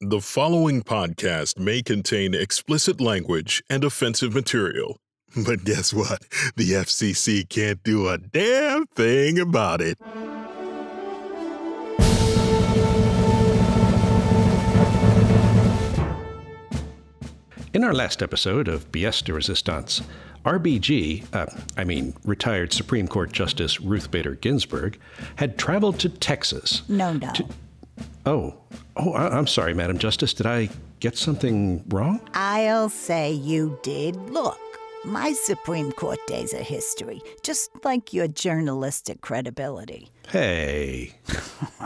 The following podcast may contain explicit language and offensive material. But guess what? The FCC can't do a damn thing about it. In our last episode of BS de Resistance, RBG, uh, I mean retired Supreme Court Justice Ruth Bader Ginsburg, had traveled to Texas. No, no. Oh, oh, I- I'm sorry, Madam Justice. Did I get something wrong? I'll say you did. Look, my Supreme Court days are history, just like your journalistic credibility. Hey,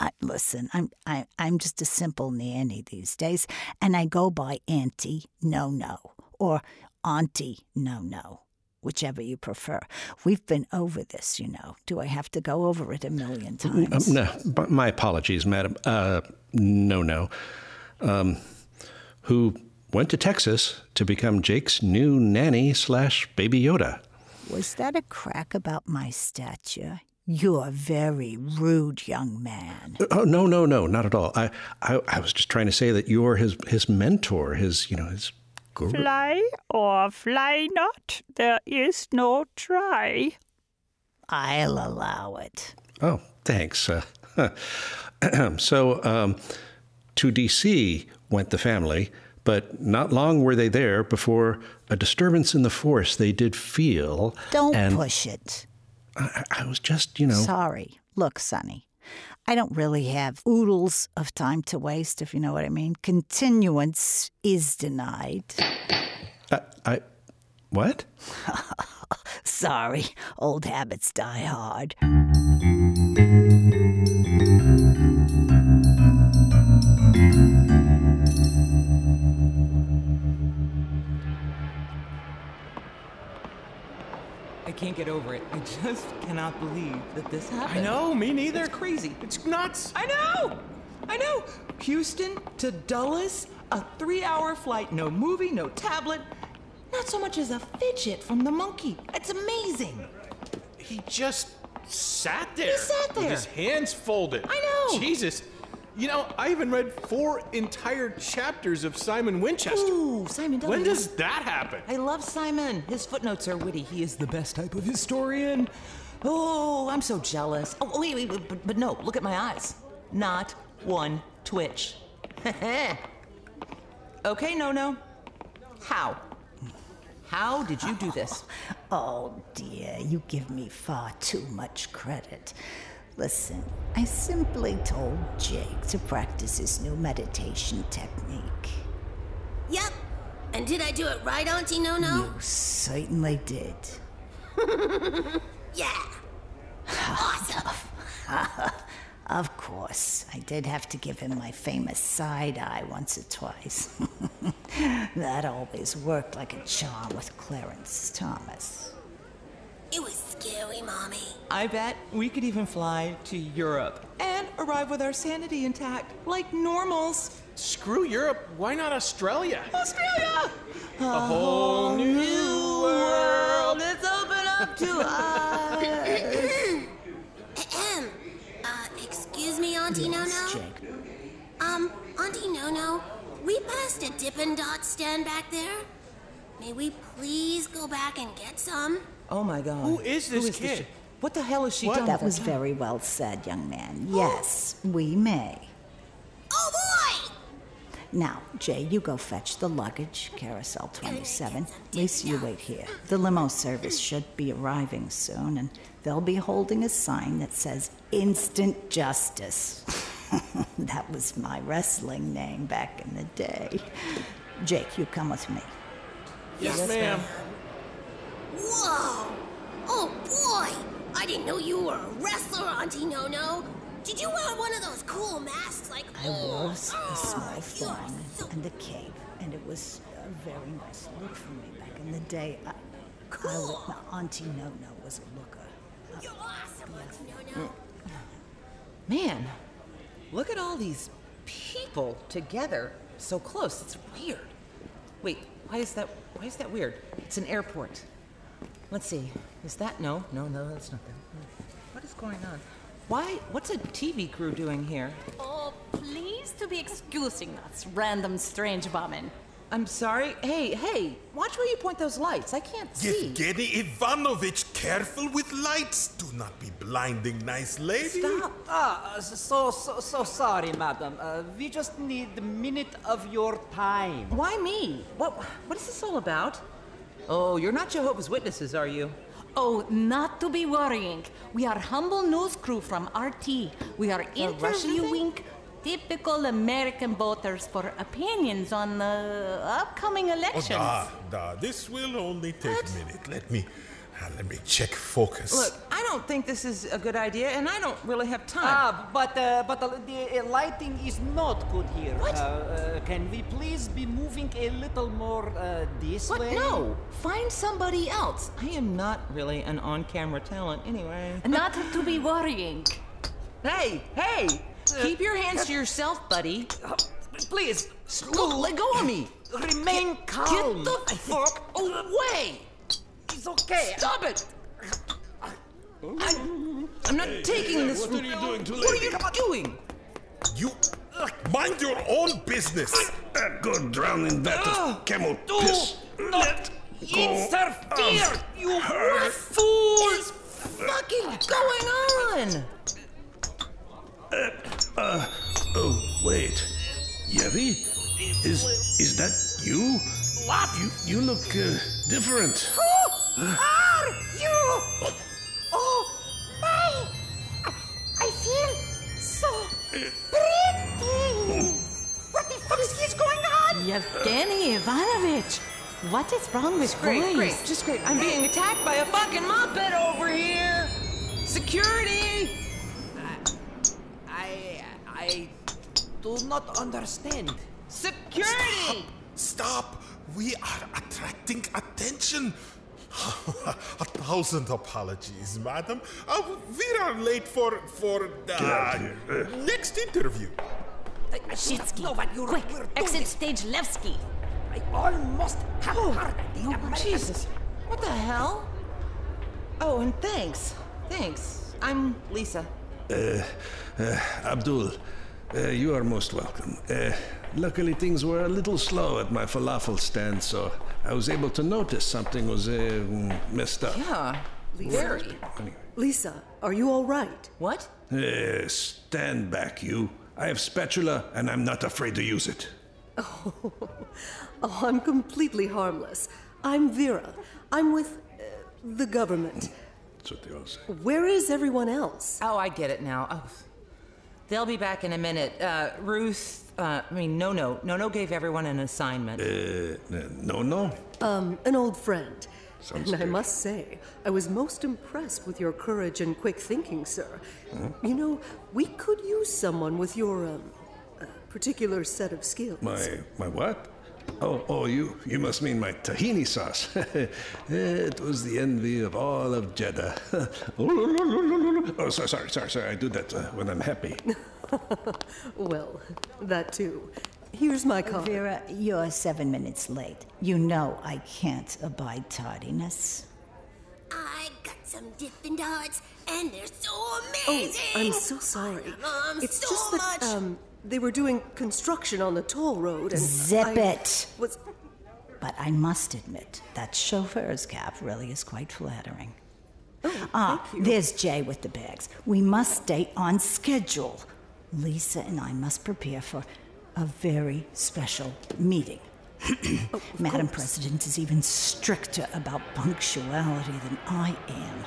I, listen, I'm I, I'm just a simple nanny these days, and I go by Auntie No No or Auntie No No, whichever you prefer. We've been over this, you know. Do I have to go over it a million um, times? no, b- my apologies, Madam. Uh, no, no. Um, who went to Texas to become Jake's new nanny slash Baby Yoda? Was that a crack about my stature? You're a very rude young man. Oh no, no, no, not at all. I, I, I was just trying to say that you're his his mentor, his you know his. Guru. Fly or fly not, there is no try. I'll allow it. Oh, thanks. Uh, so, um, to D.C. went the family, but not long were they there before a disturbance in the force they did feel. Don't and push it. I, I was just, you know. Sorry. Look, Sonny, I don't really have oodles of time to waste, if you know what I mean. Continuance is denied. I, I, what? Sorry, old habits die hard. Can't get over it. I just cannot believe that this happened. I know, me neither. It's crazy. It's nuts. I know! I know! Houston to Dulles, a three hour flight, no movie, no tablet, not so much as a fidget from the monkey. It's amazing. He just sat there. He sat there. With his hands folded. I know. Jesus. You know, I even read four entire chapters of Simon Winchester. Ooh, Simon W. when does that happen? I love Simon. His footnotes are witty. He is the best type of historian. Oh, I'm so jealous. Oh, wait, wait, wait but, but no, look at my eyes. Not one twitch. okay, no, no. How? How did you do this? Oh dear, you give me far too much credit. Listen, I simply told Jake to practice his new meditation technique. Yep. And did I do it right, Auntie No No? You certainly did. Yeah. Awesome. Of course, I did have to give him my famous side eye once or twice. that always worked like a charm with Clarence Thomas. It was scary, Mommy. I bet we could even fly to Europe and arrive with our sanity intact, like normals. Screw Europe. Why not Australia? Australia! A whole new world. Let's open up to us. Ahem. Uh, excuse me, Auntie No Yes, No? Jake. Um, Auntie No No, we passed a Dippin' Dot stand back there. May we please go back and get some? Oh my god. Who is this kid? sh- what the hell is she What? done? That was very well said, young man. Yes, we may. Oh boy! Now, Jay, you go fetch the luggage, carousel 27. Lyssa, you wait here. The limo service should be arriving soon, and they'll be holding a sign that says Instant Justice. that was my wrestling name back in the day. Jake, you come with me. Yes, ma'am. Whoa! Oh boy! I didn't know you were a wrestler, Auntie No No. Did you wear one of those cool masks like I wore a Oh, small thong so and a cape, and it was a very nice look for me back in the day. I, I, Cool. was- my Auntie No No was a looker. You're uh, awesome, Auntie No No. Mm. Man, look at all these people together so close. It's weird. Wait, why is that why is that weird? It's an airport. Let's see. Is that no, no, no, that's not them. What is going on? Why what's a TV crew doing here? Oh, please to be excusing us, random strange woman. I'm sorry. Hey, hey, watch where you point those lights. I can't see. Yevgeny Ivanovich, careful with lights. Do not be blinding, nice lady. Stop. Ah, uh, so, so, so sorry, madam. Uh, we just need a minute of your time. Why me? What, what is this all about? Oh, you're not Jehovah's Witnesses, are you? Oh, not to be worrying. We are humble news crew from RT. We are Russian interviewing typical American voters for opinions on the upcoming Oh, da, da. This will only take a minute. Let me, uh, let me check focus. Look, I don't think this is a good idea, and I don't really have time. Ah, but uh, but uh, the uh, lighting is not good here. What? Uh, uh, can we please be moving a little more uh, this what? way? No. Find somebody else. I am not really an on-camera talent, anyway. Not to be worrying. Hey, hey! Keep your hands to yourself, buddy. Please, Look, let go of me. remain calm. Get the fuck away! It's okay. Stop it! I'm, I'm not taking this. what are you doing to What are you lady? doing? You mind your own business. Go drown in that of camel Do piss. not interfere, you What fool! is fucking going on? Uh, Oh, wait. Yevi? Is is that you? What? You you look uh, different. Who are you? Oh, my! I feel so pretty. What the fuck is going on? Yevgeny Ivanovich, what is wrong with Great, boys? great, just great. I'm being attacked by a fucking muppet over here. Security! I I do not understand. Security! Stop! We are attracting attention. a thousand apologies, madam. Uh, we are late for for the next interview. Shitsky, know what you're- quick, you're exit doing. stage Levski. I almost have heard the Oh, Jesus. What the hell? Oh, and thanks. Thanks. I'm Lyssa. Uh, Abdul, uh, you are most welcome. Uh, luckily, things were a little slow at my falafel stand, so I was able to notice something was uh, messed up. Yeah. Very. Anyway. Lyssa, are you all right? What? Uh, stand back, you. I have spatula, and I'm not afraid to use it. Oh, I'm completely harmless. I'm Vera. I'm with uh, the government. That's what they all say. Where is everyone else? Oh, I get it now. Oh. They'll be back in a minute. Uh, Ruth, uh, I mean, no, no. No, no gave everyone an assignment. Uh, no, no. Um, an old friend. Sounds and I must say, I was most impressed with your courage and quick thinking, sir. You know, we could use someone with your um, uh, particular set of skills. My my what? Oh, oh, you you must mean my tahini sauce. it was the envy of all of Jeddah. oh, sorry, sorry, sorry, sorry. I do that uh, when I'm happy. Well, that too. Here's my card. Vera, you're seven minutes late. You know I can't abide tardiness. I got some Dippin' Dots, and they're so amazing! Oh, amazing. I'm so sorry. It's so just that much. um, they were doing construction on the toll road, and Zip I it. Was But I must admit, that chauffeur's cap really is quite flattering. Oh, ah, there's Jay with the bags. We must stay on schedule. Lyssa and I must prepare for a very special meeting. Madam President is even stricter about punctuality than I am.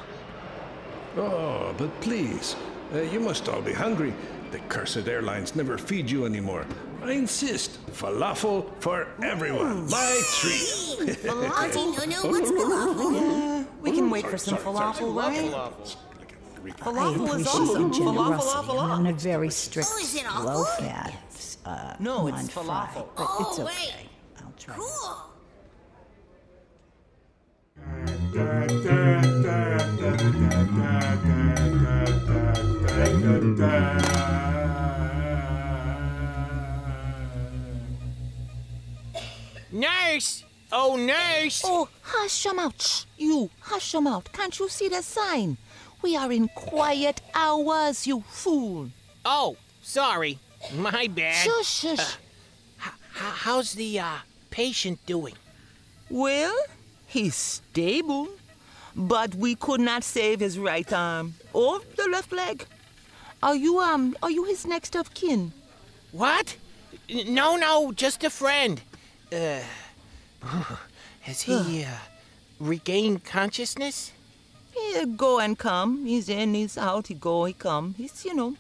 Oh, but please, uh, you must all be hungry. The cursed airlines never feed you anymore. I insist, falafel for everyone. My treat. Auntie Nono, what's falafel? we can wait for some falafel, right? I Falafel is appreciate awesome. your Falafel, generosity. falafel, I'm on a very strict, Oh, is it awful? low-fat, uh, No, it's falafel. But it's Oh, okay. wait. I'll try. Cool. Nurse! Oh, nurse! Oh, hush your mouth. Shh, you, hush your mouth. Can't you see the sign? We are in quiet hours, you fool. Oh, sorry. My bad. Shush, shush. Uh, how's the uh, patient doing? Well, he's stable, but we could not save his right arm or the left leg. Are you um are you his next of kin? What? No, no, just a friend. Uh, has he uh, regained consciousness? He go and come. He's in, he's out, he go, he come. He's you know.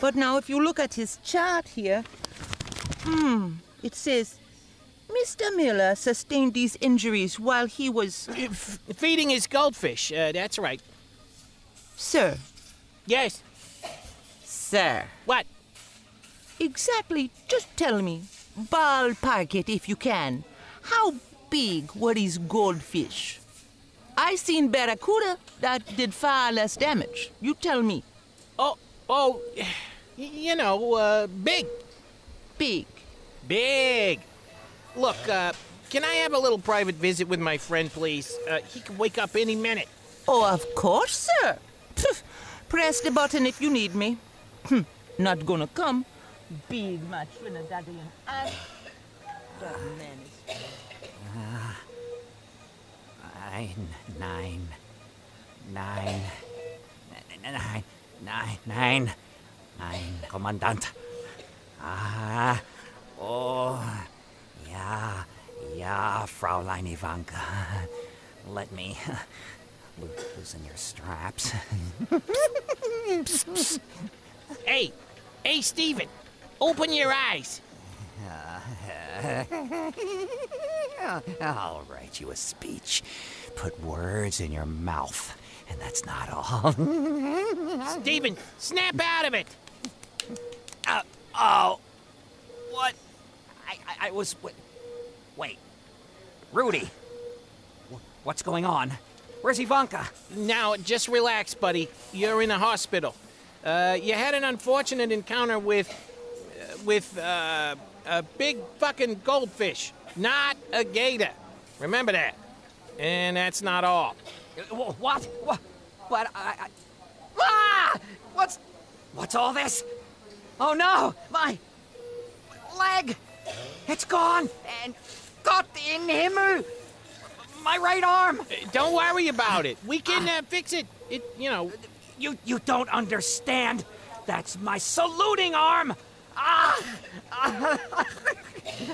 But now if you look at his chart here, hmm, it says Mr. Miller sustained these injuries while he was F- feeding his goldfish. Uh, that's right. Sir. Yes. Sir. What? Exactly. Just tell me. Ballpark it if you can. How big were these goldfish? I seen barracuda that did far less damage. You tell me. Oh, oh, you know, uh, big. Big. Big. Look, uh, can I have a little private visit with my friend, please? Uh, he can wake up any minute. Oh, of course, sir. Pff, Press the button if you need me. Hm, Not gonna come. Big my Trinidadian aunt. That man is Ah. Nine, nine, nine, nine, nine, nine, nine, Commandant. Ah, oh, yeah, yeah, Fraulein Ivanka. Let me loo- loosen your straps. Hey, hey, Stephen, open your eyes. I'll write you a speech. Put words in your mouth, and that's not all. Stephen, snap out of it. Uh, oh, what? I, I, I was. Wait, wait. Rudy, what's going on? Where's Ivanka? Now, just relax, buddy. You're in a hospital. Uh, you had an unfortunate encounter with, with uh, a big fucking goldfish, not a gator. Remember that. And that's not all. Uh, What? What? What? I, I, ah! What's. What's all this? Oh no! My leg! It's gone! And Gott in Himmel! My right arm! Don't worry about it. We can uh, fix it. It, you know. You you don't understand. That's my saluting arm. Ah!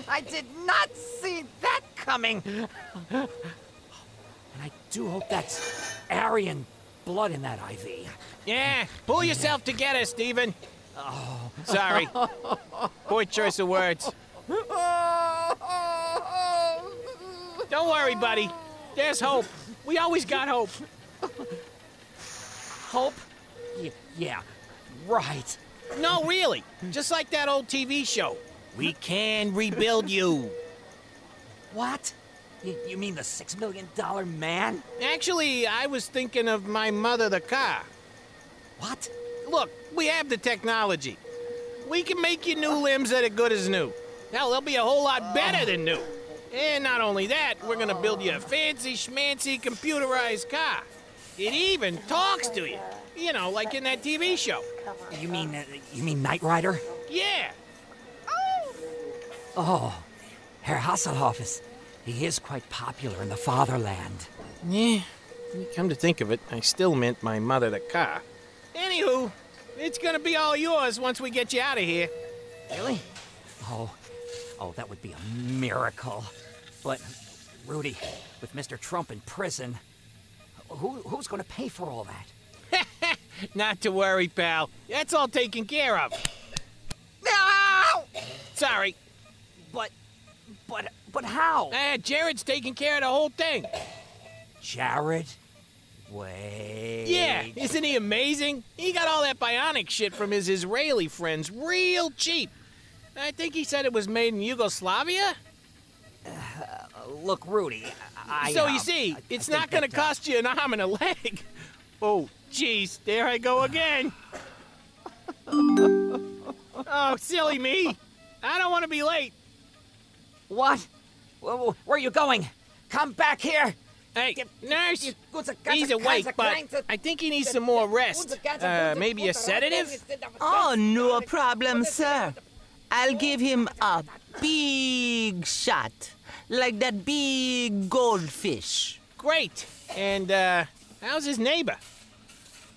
I did not see that coming. And I do hope that's Aryan blood in that IV. Yeah, pull yourself together, Stephen. Oh. Sorry. Poor choice of words. Don't worry, buddy. There's hope. We always got hope. Hope? Yeah, right. No, really. Just like that old TV show. We can rebuild you. What? You, you mean the six million dollar man? Actually, I was thinking of my mother, the car. What? Look, we have the technology. We can make you new limbs that are good as new. Hell, they'll be a whole lot better than new. And not only that, we're gonna build you a fancy schmancy computerized car. It even talks to you. You know, like in that TV show. You mean uh, you mean Knight Rider? Yeah. Oh, Oh, Herr Hasselhoff is he is quite popular in the fatherland. Yeah. Come to think of it, I still meant my mother, the car. Anywho, it's gonna be all yours once we get you out of here. Really? Oh, oh, that would be a miracle. But Rudy, with Mr. Trump in prison, who, who's going to pay for all that? Not to worry, pal. That's all taken care of. No! Sorry. But, but, but how? Uh, Jared's taking care of the whole thing. Jared? Wait. Yeah, isn't he amazing? He got all that bionic shit from his Israeli friends real cheap. I think he said it was made in Yugoslavia. Look, Rudy, I. so uh, you see, I- I it's think not going to uh, cost you an arm and a leg. Oh, jeez, there I go again. oh, silly me. I don't want to be late. What? Wh- wh- Where are you going? Come back here. Hey, nurse. He's awake, but I think he needs some more rest. Uh, maybe a sedative? Oh, no problem, sir. I'll give him a big shot, like that big goldfish. Great. And, uh, how's his neighbor?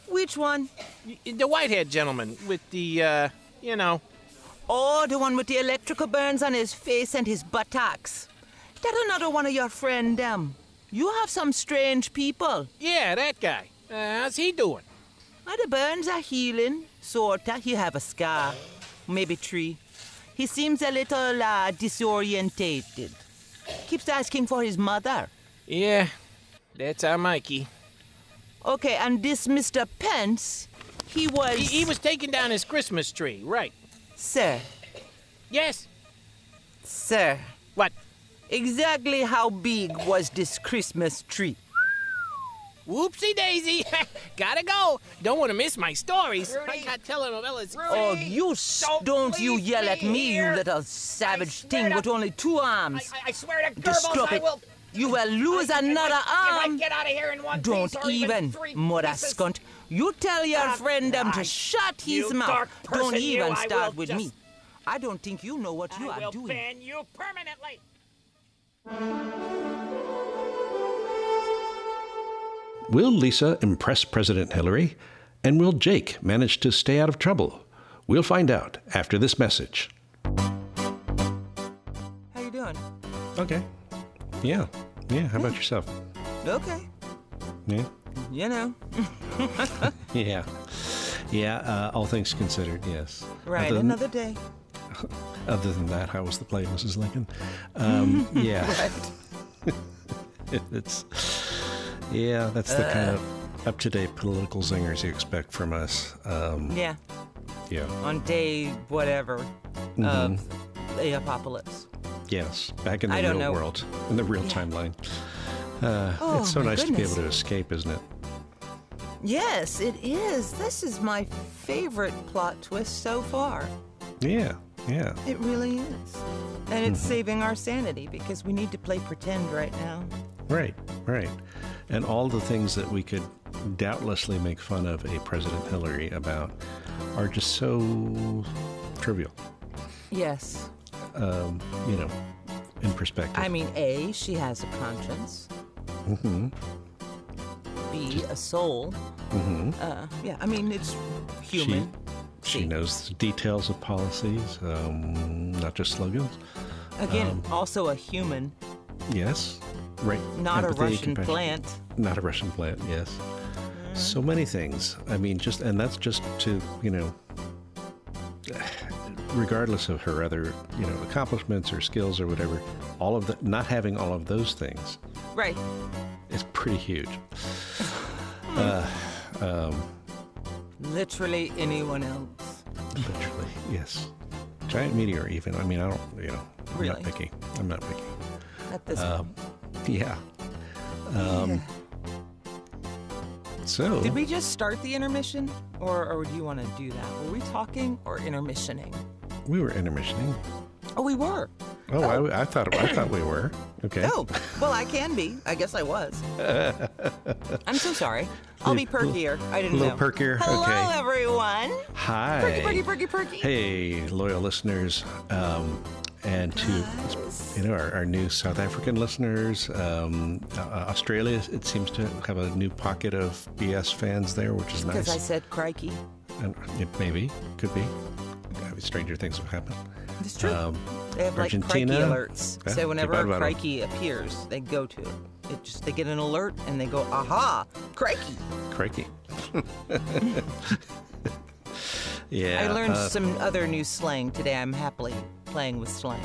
Which one? The white-haired gentleman with the, uh, you know. Oh, the one with the electrical burns on his face and his buttocks. That another one of your friend them. You have some strange people. Yeah, that guy. Uh, how's he doing? Well, the burns are healing, sorta. He have a scar, maybe three. He seems a little uh, disorientated. Keeps asking for his mother. Yeah, that's our Mikey. Okay, and this Mr. Pence, he was. He, he was taking down his Christmas tree, right? Sir. Yes. Sir. What? Exactly how big was this Christmas tree? Whoopsie daisy. Gotta go. Don't want to miss my stories. I got telenovelas. Oh, you s- don't, you yell at me, you little savage thing to- with only two arms. I, I swear to Just Goebbels, stop I it. will. You will lose I- if I- another if I arm. get out of here in one Don't piece or even, three mother pieces. skunt. You tell your friend them to shut his mouth. dark Don't person, you, even start with just- me. I don't think you know what you I are will doing. ban you permanently. Will Lyssa impress President Hillary? And will Jake manage to stay out of trouble? We'll find out after this message. How you doing? Okay. Yeah. Yeah. How about yourself? Okay. Yeah. You know. Yeah. Yeah. Uh, all things considered, yes. right, than, another day. other than that, how was the play, Mrs. Lincoln? Um, yeah. It's yeah. That's the kind Uh. of up-to-date political zingers you expect from us. Um, Yeah. Yeah. On day whatever Mhm. of the apocalypse. Yes, back in the I real world, in the real timeline. Uh, Oh, it's so nice to be able to escape, isn't it? Yes, it is. This is my favorite plot twist so far. Yeah, yeah. It really is. And it's Mhm. saving our sanity because we need to play pretend right now. Right, right. And all the things that we could doubtlessly make fun of a President Hillary about are just so trivial, Yes. Um, you know, in perspective. I mean, A, she has a conscience. Mm hmm B, a soul. Mm hmm Uh, yeah, I mean, it's human. She, she knows the details of policies, um, not just slogans. Again, Um, also a human, yes, right. not a Russian compassion. plant. Not a Russian plant, yes. So many things. I mean, just, and that's just to, you know, regardless of her other, you know, accomplishments or skills or whatever, all of the, not having all of those things Right. is pretty huge. Uh, um, Literally anyone else. literally, yes. Giant meteor, even. I mean, I don't, you know, I'm Really? not picky. I'm not picky. At this Um, yeah. Um, so, Did we just start the intermission? Or, or do you want to do that? Were we talking or intermissioning? We were intermissioning. Oh, we were. Oh, I, I thought I thought we were. Okay. Oh, well, I can be. I guess I was. I'm so sorry. I'll be perkier. I didn't little know. perkier. Hello, okay. everyone. Hi. Perky, perky, perky, perky. Hey, loyal listeners, um, and to you know our, our new South African listeners. Um, uh, Australia, it seems to have a new pocket of BS fans there, which is nice. Because. I said crikey. and it maybe could be. Stranger things have happened. It's true. Um, They have like Argentina. crikey alerts. Yeah, so whenever a on about 'em. crikey appears, they go to it. It just they get an alert and they go, aha, crikey. Crikey. yeah. I learned uh, some other new slang today. I'm happily playing with slang.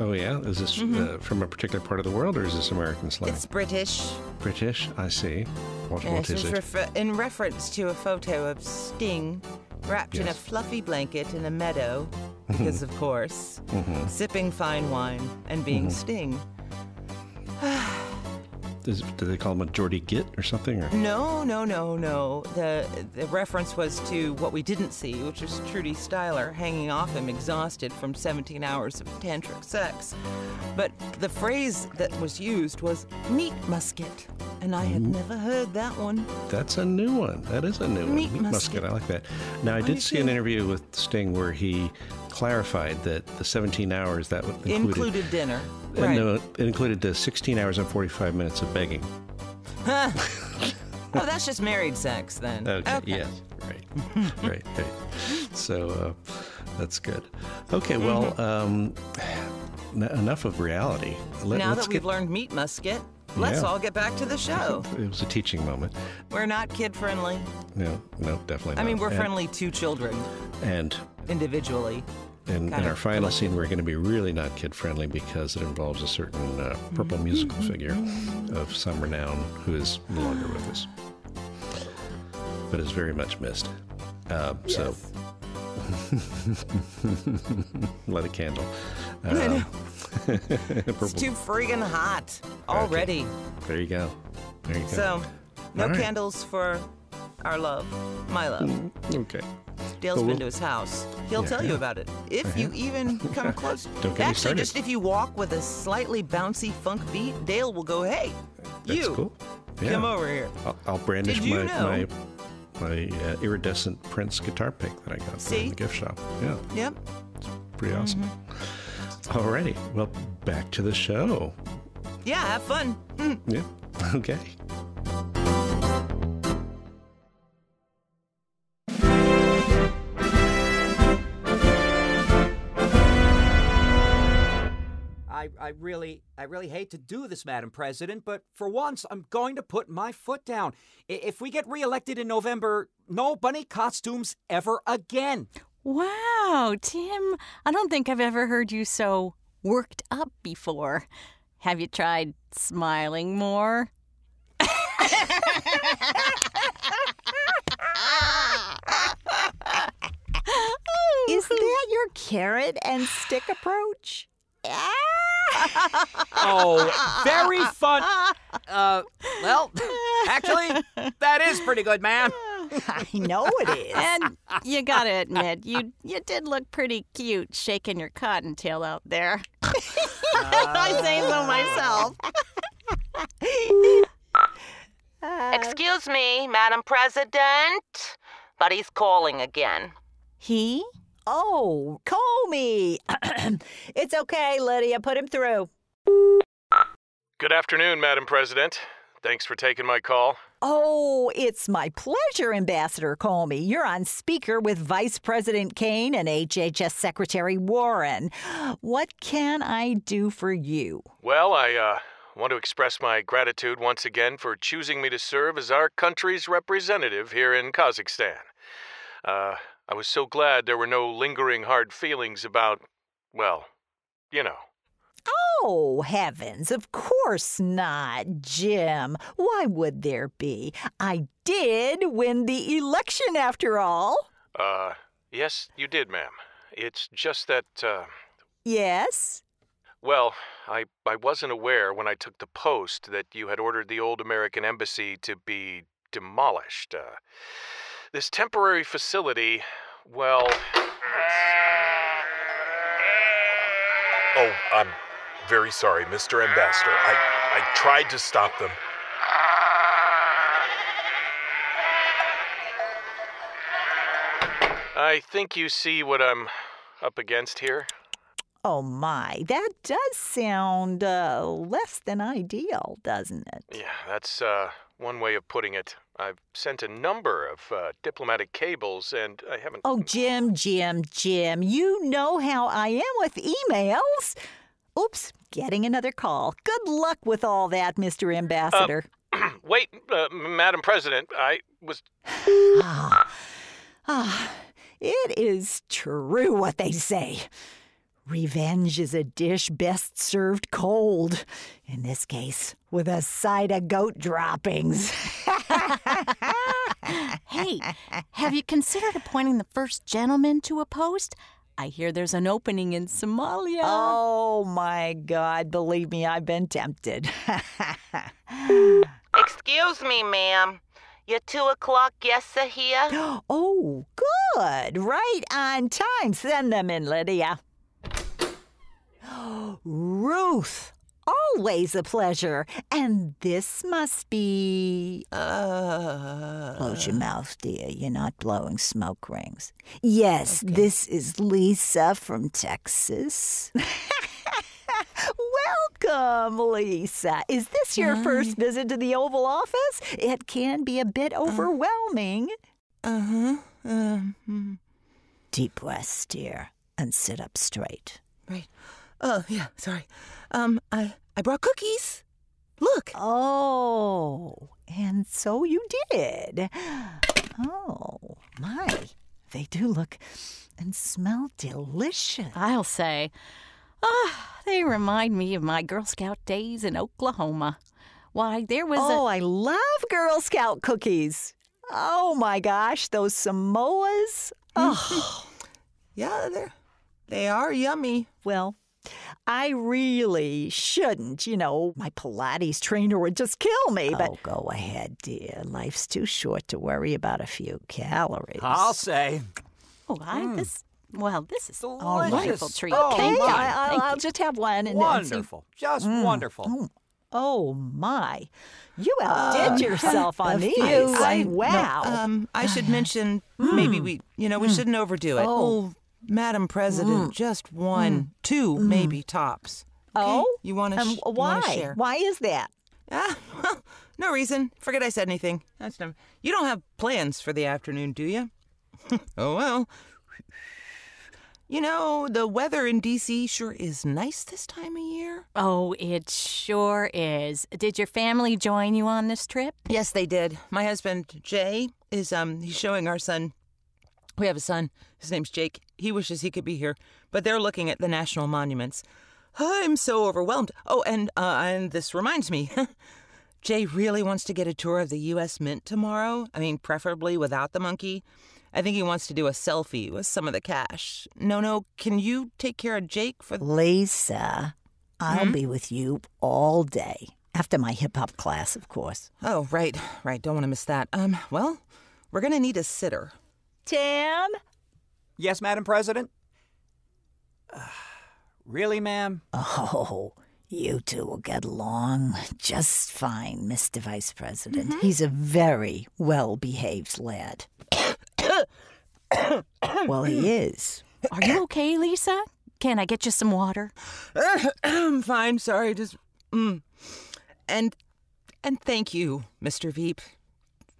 Oh yeah, is this Mhm. uh, from a particular part of the world, or is this American slang? It's British. British. I see. What, And what was it? refer- in reference to a photo of Sting wrapped in a fluffy blanket in a meadow, because of course, Mhm. sipping fine wine and being Mhm. Sting. Is, do they call him a Geordie Git or something? Or No, no, no, no. The the reference was to what we didn't see, which was Trudy Styler hanging off him, exhausted from 17 hours of tantric sex. But the phrase that was used was meat musket, And I had mm. never heard that one. That's a new one. That is a new Meat one. Meat musket. I like that. Now, I did see an interview with Sting where he clarified that the 17 hours that included, Included dinner. Uh, Right. No, it included the 16 hours and 45 minutes of begging. Huh. oh, that's just married sex then. Okay. Yes. Right. right. Right. So uh, that's good. Okay. Well, um, n- enough of reality. Let, now that we've learned meat musket, let's Yeah. all get back to the show. It was a teaching moment. We're not kid friendly. No, no, definitely. I mean, we're And- friendly to children And individually. In, in our final scene, we're going to be really not kid friendly because it involves a certain uh, purple musical figure of some renown who is no longer with us, but is very much missed. Uh, So, light a candle. Um, It's too friggin' hot already. There you go. There you go. So, no right. candles for our love, my love. Okay. Dale's been to his house. He'll Yeah, tell you yeah. about it. If you even come close. Don't get me Actually, started. just if you walk with a slightly bouncy funk beat, Dale will go, hey, That's you, cool. come over here. I'll, I'll brandish Did you my, know- my my uh, iridescent Prince guitar pick that I got from See? the gift shop. Yeah, Yep. It's pretty awesome. Mm-hmm. Alrighty, well, back to the show. Yeah, have fun. Mm. Yeah, okay. I, I really, I really hate to do this, Madam President, but for once, I'm going to put my foot down. If we get reelected in November, no bunny costumes ever again. Wow, Tim, I don't think I've ever heard you so worked up before. Have you tried smiling more? Is that your carrot and stick approach? Oh, very fun. Uh, well, actually, that is pretty good, ma'am. I know it is. And you gotta admit, you you did look pretty cute shaking your cottontail out there. I say so myself. Excuse me, Madam President. But he's calling again. He? Oh, call me. it's okay, Lydia. Put him through. Good afternoon, Madam President. Thanks for taking my call. Oh, it's my pleasure, Ambassador Comey. You're on speaker with Vice President Kaine and HHS Secretary Warren. What can I do for you? Well, I uh, want to express my gratitude once again for choosing me to serve as our country's representative here in Kazakhstan. Uh, I was so glad there were no lingering hard feelings about, well, you know. Oh, heavens, of course not, Jim. Why would there be? I did win the election after all. Uh, yes, you did, ma'am. It's just that, uh, Yes? well, I, I wasn't aware when I took the post that you had ordered the old American embassy to be demolished. Uh, this temporary facility, well. Oh, I'm very sorry, Mr. Ambassador. I, I tried to stop them. I think you see what I'm up against here. Oh, my. That does sound uh, less than ideal, doesn't it? Yeah, that's uh, one way of putting it. I've sent a number of uh, diplomatic cables, and I haven't. Oh, Jim, Jim, Jim, you know how I am with emails. Oops, getting another call. Good luck with all that, Mr. Ambassador. Wait, uh, Madam President, I was. ah, ah, it is true what they say. Revenge is a dish best served cold. In this case, with a side of goat droppings. Hey, have you considered appointing the first gentleman to a post? I hear there's an opening in Somalia. Oh my God, believe me, I've been tempted. Excuse me, ma'am. Your two o'clock guests are here? oh, good. Right on time. Send them in, Lydia. Ruth, always a pleasure. And this must be. Uh. Close your mouth, dear. You're not blowing smoke rings. Yes, this is Lyssa from Texas. Welcome, Lyssa. Is this your first visit to the Oval Office? It can be a bit overwhelming. Uh huh. Um, Deep breaths, dear, and sit up straight. right. Oh, yeah, sorry. Um, I, I brought cookies. Look. Oh, and so you did. Oh, my. They do look and smell delicious. I'll say. Ah, they remind me of my Girl Scout days in Oklahoma. Why, there was Oh, a. I love Girl Scout cookies. Oh my gosh, those Samoas. Oh, Yeah, they're, they are yummy. well, I really shouldn't. You know, my Pilates trainer would just kill me. But oh, go ahead, dear. Life's too short to worry about a few calories. I'll say. Oh, I, hmm. this. Well, this is a wonderful treat. Oh, Okay, Thank you. my. I, will Thank you. just have one. And, and see- Wonderful. Just hmm. wonderful. Oh, oh my! You outdid uh, yourself on A these. few. I, no, wow. um, I should mention maybe we, you know, we shouldn't overdo it. Oh. Madam President, just one, two, maybe tops. Okay? oh, you want to? um, sh- you why? share? Why is that? Ah, well, no reason. Forget I said anything. That's no. You don't have plans for the afternoon, do you? oh well. You know, the weather in D.C. sure is nice this time of year. Oh, it sure is. Did your family join you on this trip? Yes, they did. My husband Jay is um he's showing our son. We have a son. His name's Jake. He wishes he could be here, but they're looking at the national monuments. I'm so overwhelmed. Oh, and uh, and this reminds me. Jay really wants to get a tour of the U.S. Mint tomorrow. I mean, preferably without the monkey. I think he wants to do a selfie with some of the cash. No, no, can you take care of Jake for? Lyssa, I'll be with you all day. After my hip hop class, of course. Oh, right, right. Don't want to miss that. Um, well, we're gonna need a sitter. Tim? Yes, Madam President? really, ma'am? Oh, you two will get along just fine, Mr. Vice President. He's a very well behaved lad. well, he is. Are you okay, Lyssa? Can I get you some water? I'm fine. Sorry, just mm. and and thank you, Mr. Veep.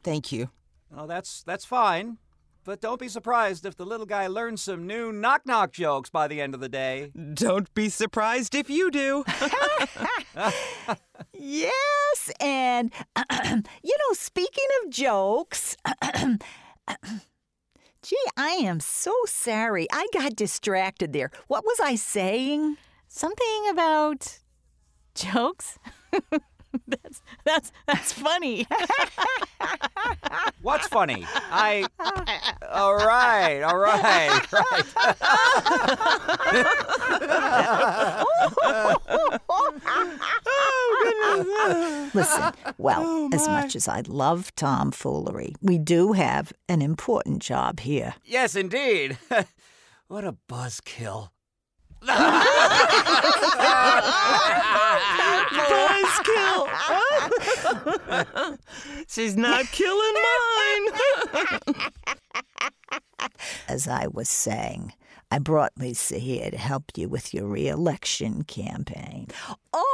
Thank you. Oh, that's that's fine. But don't be surprised if the little guy learns some new knock knock jokes by the end of the day. Don't be surprised if you do. Yes, and you know, speaking of jokes, gee, I am so sorry. I got distracted there. What was I saying? Something about jokes? that's that's that's funny. What's funny? I. All right, all right, oh, Listen, well, Oh, as much as I love tomfoolery, we do have an important job here. yes, indeed. what a buzzkill. Buzzkill. She's not killing mine. As I was saying, I brought Lisa here to help you with your reelection campaign. Oh,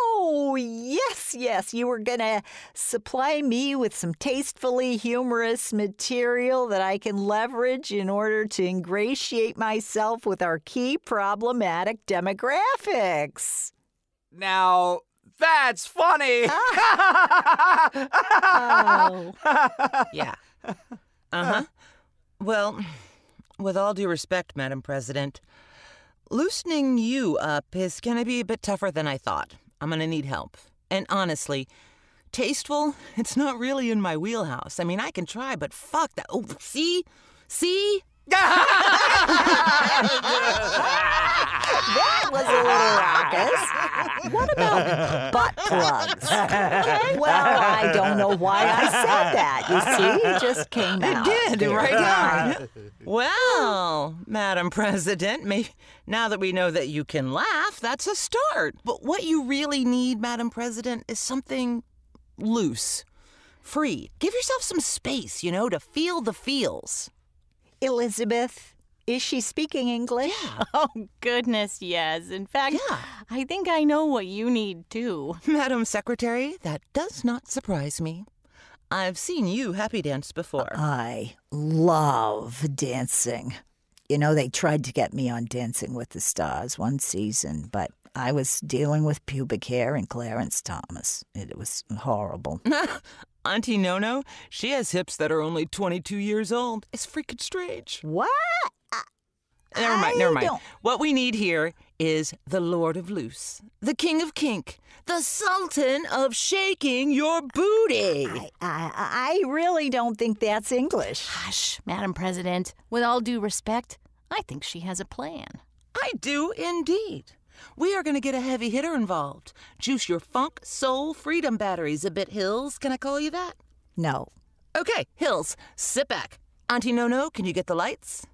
yes, yes. You were going to supply me with some tastefully humorous material that I can leverage in order to ingratiate myself with our key problematic demographics. Now, that's funny. Oh. yeah. Uh huh. Well, with all due respect, Madam President, loosening you up is going to be a bit tougher than I thought. I'm going to need help. And honestly, tasteful, it's not really in my wheelhouse. I mean, I can try, but fuck that. Oh, see? See? That was a little raucous. What about butt plugs? Well, I don't know why I said that. You see, it just came out. It did, right on. Well, Madam President, may, now that we know that you can laugh, that's a start. But what you really need, Madam President, is something loose, free. Give yourself some space, you know, to feel the feels. Elizabeth, is she speaking English? Oh, goodness, yes. In fact, I think I know what you need too. Madam Secretary, that does not surprise me. I've seen you happy dance before. I love dancing. You know, they tried to get me on Dancing with the Stars one season, but I was dealing with pubic hair and Clarence Thomas. It was horrible. Auntie No-No, she has hips that are only 22 years old. It's freaking strange. What? Never mind, never mind. What we need here is the Lord of Loose, the King of Kink, the Sultan of Shaking Your Booty. I, I, I really don't think that's English. Hush, Madam President. With all due respect, I think she has a plan. I do indeed. We are going to get a heavy hitter involved. Juice your funk, soul, freedom batteries a bit, Hills. Can I call you that? No. Okay, Hills, sit back. Auntie No No, can you get the lights?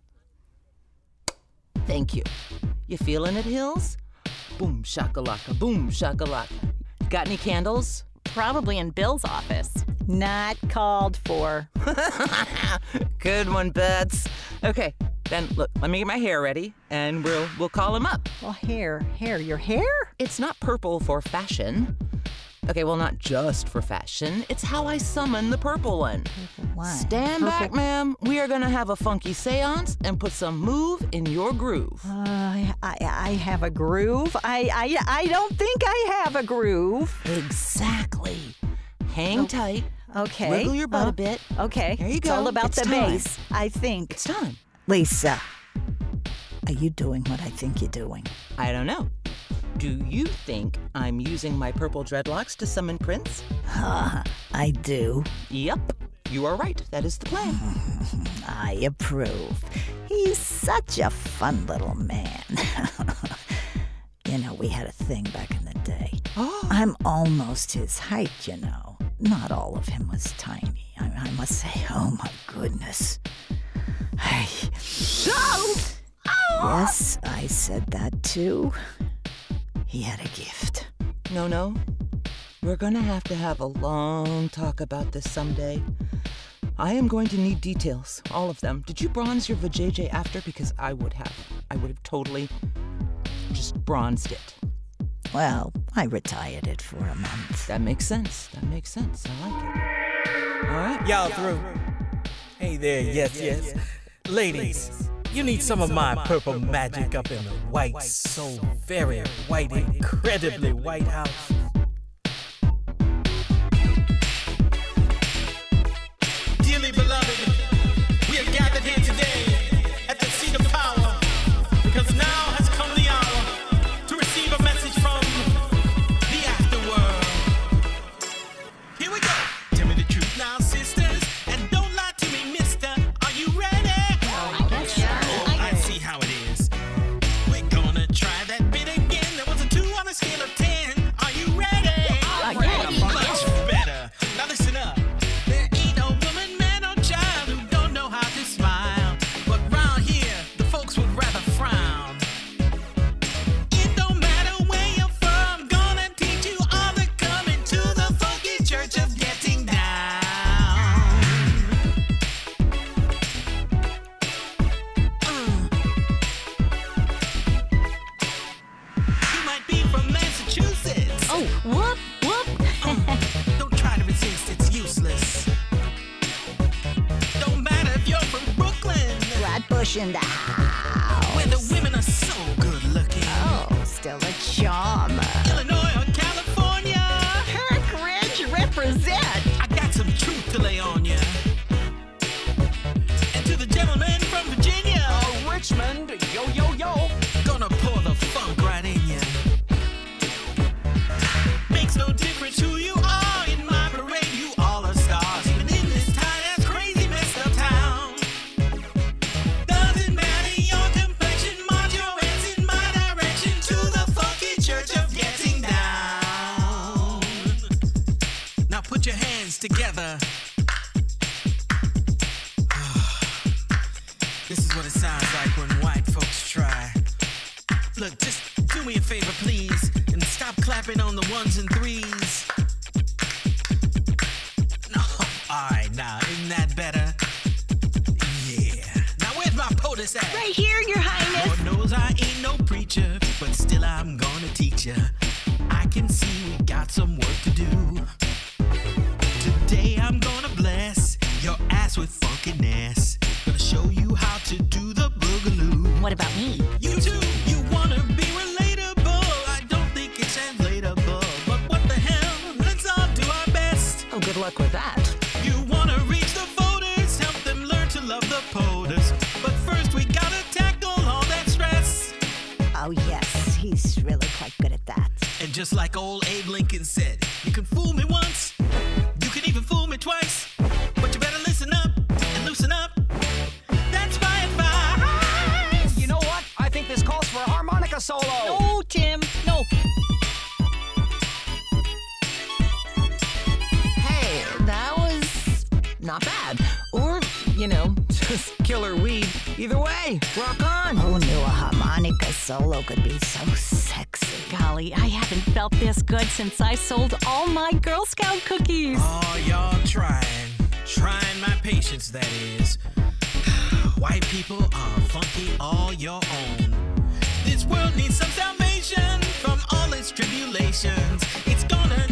Thank you. You feeling it, Hills? Boom shakalaka, boom shakalaka. Got any candles? Probably in Bill's office. Not called for. Good one, Bets. Okay, then look, let me get my hair ready and we'll we'll call him up. Well, hair, hair, your hair? It's not purple for fashion. Okay, well, not just for fashion. It's how I summon the purple one. Why? Stand back, ma'am. We are gonna have a funky seance and put some move in your groove. Uh, I, I, I have a groove. I, I, I don't think I have a groove. Exactly. Hang tight. Okay. Wiggle your butt Uh, a bit. Okay. There you It's all go. about It's the time. bass, I think. It's time. Lyssa, are you doing what I think you're doing? I don't know. Do you think I'm using my purple dreadlocks to summon Prince? Huh, I do. Yep. You are right. That is the plan. I approve. He's such a fun little man. you know, we had a thing back in the day. I'm almost his height, you know. Not all of him was tiny. I, I must say, oh my goodness. Hey. Yes, I said that too. He had a gift. No, no. We're gonna have to have a long talk about this someday. I am going to need details, all of them. Did you bronze your vajayjay after? Because I would have. I would have totally just bronzed it. Well, I retired it for a month. That makes sense. That makes sense. I like it. All right. Y'all through? Hey there, yes, yes. Ladies, you need some of my purple magic up in the white, so very white, incredibly white house. Flatbush in the house. where the women are so good looking. Oh, still a charmer. With funkiness. Gonna show you how to do the boogaloo. What about me? You too. You wanna be relatable? I don't think it's translatable, but what the hell? Let's all do our best. Oh, good luck with that. You wanna reach the voters, help them learn to love the POTUS. But first we gotta tackle all that stress. Oh, yes, he's really quite good at that. And just like old Abe Lincoln said, you can fool me killer weed. Either way, rock on. Oh, Who knew a harmonica solo could be so sexy? Golly, I haven't felt this good since I sold all my Girl Scout cookies. Oh, y'all trying, trying my patience, that is. White people are funky all your own. This world needs some salvation from all its tribulations. It's gonna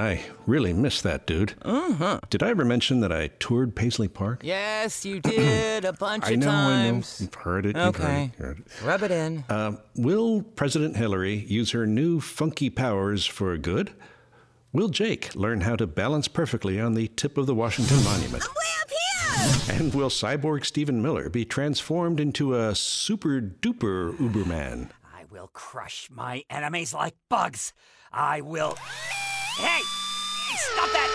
I really miss that dude. Uh huh. Did I ever mention that I toured Paisley Park? Yes, you did a bunch I of know, times. I know. You've heard it. You've Okay. Heard it, heard it. Rub it in. Uh, will President Hillary use her new funky powers for good? Will Jake learn how to balance perfectly on the tip of the Washington Monument? And will cyborg Stephen Miller be transformed into a super duper Uberman? I will crush my enemies like bugs. I will. Hey! Stop that!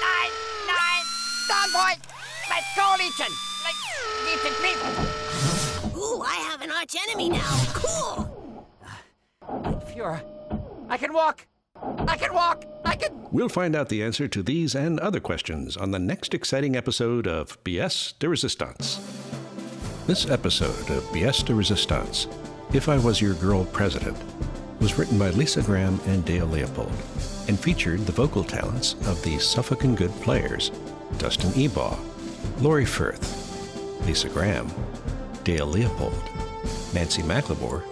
Nine! Nine! Dog boy! Let's go, Legion! Like, Legion people! Ooh, I have an arch enemy now. Cool. Fuhrer, I can walk! I can walk! I can. We'll find out the answer to these and other questions on the next exciting episode of BS de Resistance. This episode of BS de Resistance, If I Was Your Girl President, was written by Lyssa Graham and Dale Leopold and featured the vocal talents of the Suffolk and Goode Players, Dustin Ebaugh, Lori Furth, Lyssa Graham, Dale Leopold, Nancy McLemore,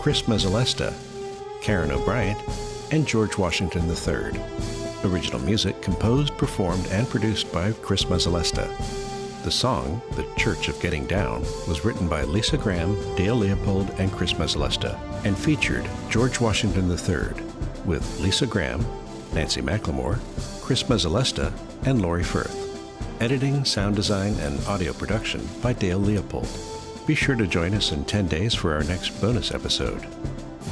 Chris Mezzolesta, Karyn O'Bryant, and George Washington III. Original music composed, performed, and produced by Chris Mezzolesta. The song, The Church of Getting Down, was written by Lyssa Graham, Dale Leopold, and Chris Mezzolesta, and featured George Washington III, with Lyssa Graham, Nancy McLemore, Chris Mezzolesta, and Lori Furth. Editing, sound design, and audio production by Dale Leopold. Be sure to join us in 10 days for our next bonus episode.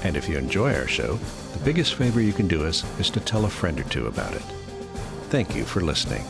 And if you enjoy our show, the biggest favor you can do us is to tell a friend or two about it. Thank you for listening.